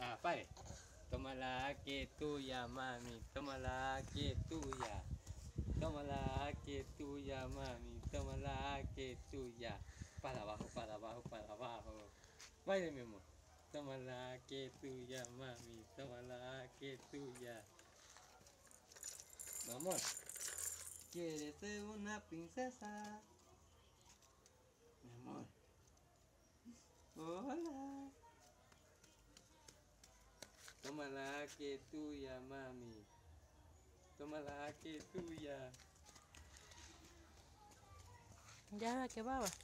Ah, pare. Tómala que tuya, mami. Tómala que es tuya. Tómala que tuya, mami. Tómala que tuya. Para abajo, para abajo, para abajo. Baile, mi amor. Tómala que tuya, mami. Tómala que tuya. Mi. Quieres ser una princesa. Mi amor. Hola. Tomalake tu ya mami. Tomalake tu ya. Ya, ke bawah.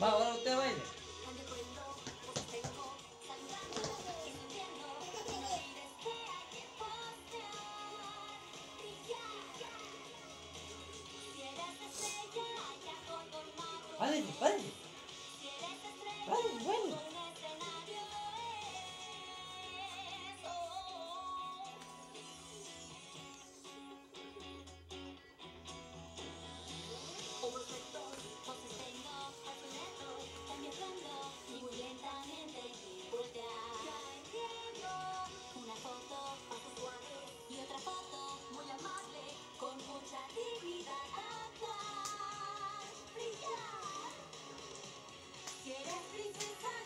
Va, ahora usted baile. Párense, párense. everything.